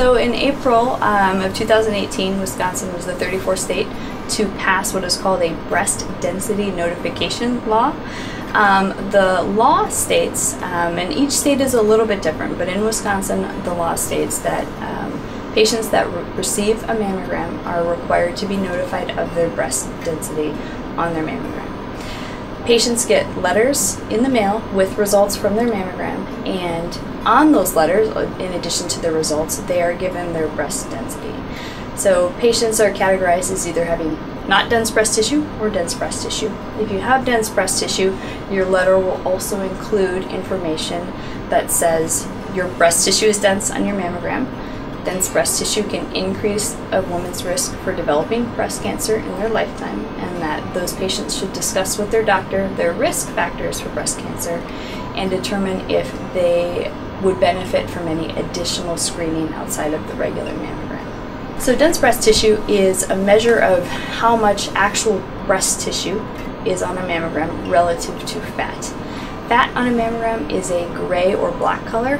So in April um, of 2018, Wisconsin was the 34th state to pass what is called a breast density notification law. Um, the law states, um, and each state is a little bit different, but in Wisconsin, the law states that um, patients that re- receive a mammogram are required to be notified of their breast density on their mammogram. Patients get letters in the mail with results from their mammogram, and on those letters, uh, in addition to the results, they are given their breast density. So patients are categorized as either having not dense breast tissue or dense breast tissue. If you have dense breast tissue, your letter will also include information that says your breast tissue is dense on your mammogram. Dense breast tissue can increase a woman's risk for developing breast cancer in their lifetime, and that those patients should discuss with their doctor their risk factors for breast cancer and determine if they would benefit from any additional screening outside of the regular mammogram. So dense breast tissue is a measure of how much actual breast tissue is on a mammogram relative to fat. Fat on a mammogram is a gray or black color.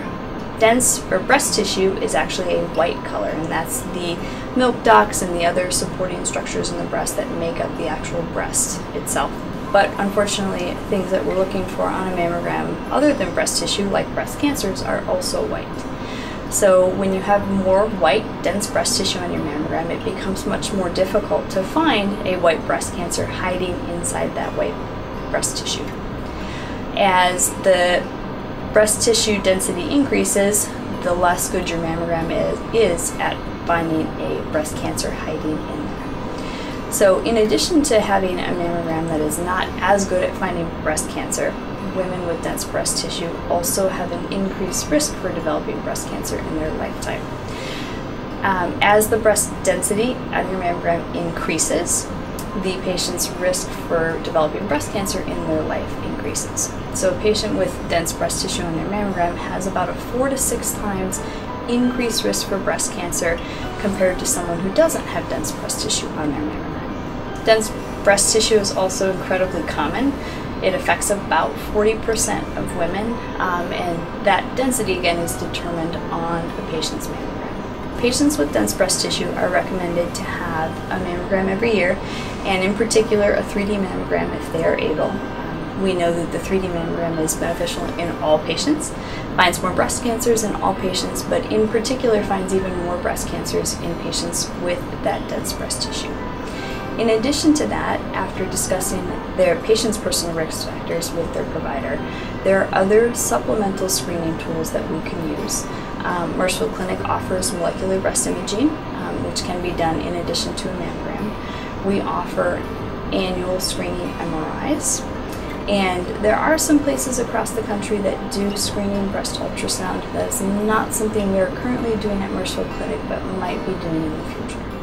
Dense or breast tissue is actually a white color, and that's the milk ducts and the other supporting structures in the breast that make up the actual breast itself. But unfortunately, things that we're looking for on a mammogram other than breast tissue, like breast cancers, are also white. So when you have more white, dense breast tissue on your mammogram, it becomes much more difficult to find a white breast cancer hiding inside that white breast tissue. As the breast tissue density increases, the less good your mammogram is, is at finding a breast cancer hiding in there. So in addition to having a mammogram that is not as good at finding breast cancer, women with dense breast tissue also have an increased risk for developing breast cancer in their lifetime. Um, as the breast density on your mammogram increases, the patient's risk for developing breast cancer in their life increases. So, a patient with dense breast tissue on their mammogram has about a four to six times increased risk for breast cancer compared to someone who doesn't have dense breast tissue on their mammogram. Dense breast tissue is also incredibly common it affects about 40% of women, um, and that density again is determined on the patient's mammogram. Patients with dense breast tissue are recommended to have a mammogram every year, and in particular a 3D mammogram if they are able. Um, we know that the 3D mammogram is beneficial in all patients, finds more breast cancers in all patients, but in particular finds even more breast cancers in patients with that dense breast tissue. In addition to that, after discussing their patient's personal risk factors with their provider, there are other supplemental screening tools that we can use. Um, Clinic offers molecular breast imaging, um, which can be done in addition to a mammogram. We offer annual screening MRIs. And there are some places across the country that do screening breast ultrasound. That is not something we are currently doing at Marshfield Clinic, but might be doing in the future.